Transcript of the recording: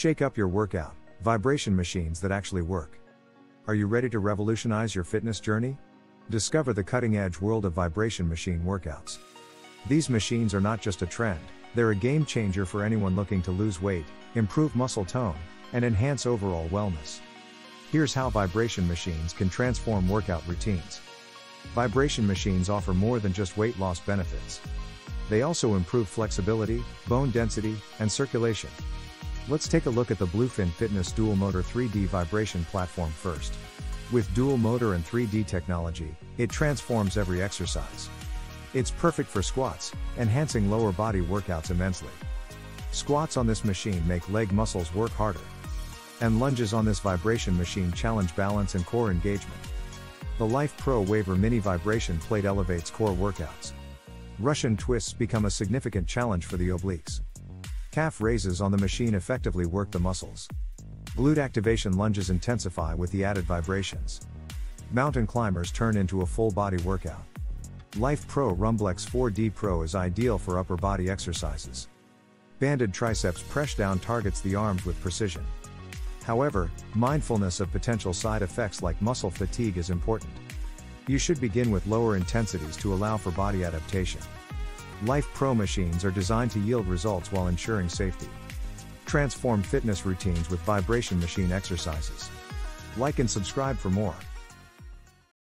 Shake up your workout, vibration machines that actually work. Are you ready to revolutionize your fitness journey? Discover the cutting edge world of vibration machine workouts. These machines are not just a trend, they're a game changer for anyone looking to lose weight, improve muscle tone, and enhance overall wellness. Here's how vibration machines can transform workout routines. Vibration machines offer more than just weight loss benefits. They also improve flexibility, bone density, and circulation. Let's take a look at the Bluefin Fitness Dual Motor 3D vibration platform first. With dual motor and 3D technology, it transforms every exercise. It's perfect for squats, enhancing lower body workouts immensely. Squats on this machine make leg muscles work harder. And lunges on this vibration machine challenge balance and core engagement. The LifePro Waver Mini Vibration Plate elevates core workouts. Russian twists become a significant challenge for the obliques. Calf raises on the machine effectively work the muscles. Glute activation lunges intensify with the added vibrations. Mountain climbers turn into a full body workout. LifePro Rumblex 4D Pro is ideal for upper body exercises. Banded triceps press down targets the arms with precision. However, mindfulness of potential side effects like muscle fatigue is important. You should begin with lower intensities to allow for body adaptation. LifePro machines are designed to yield results while ensuring safety. Transform fitness routines with vibration machine exercises. Like and subscribe for more.